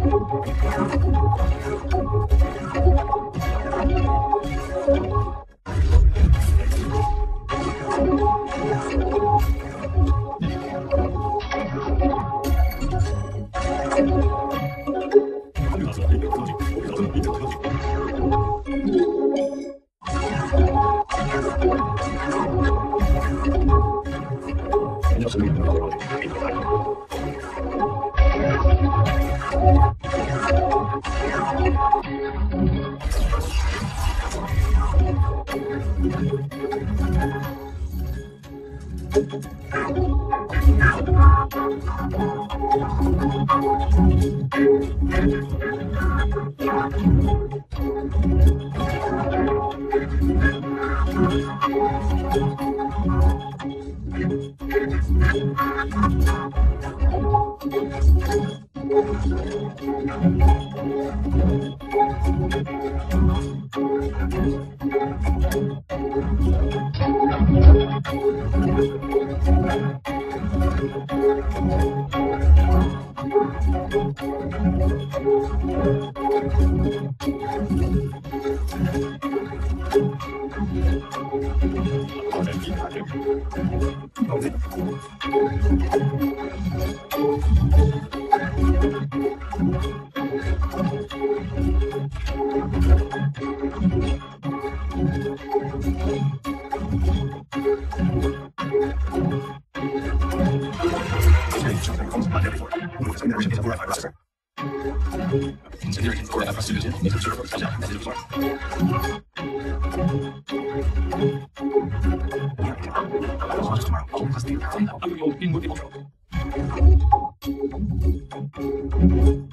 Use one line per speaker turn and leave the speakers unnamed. ¿Cómo te Thank you.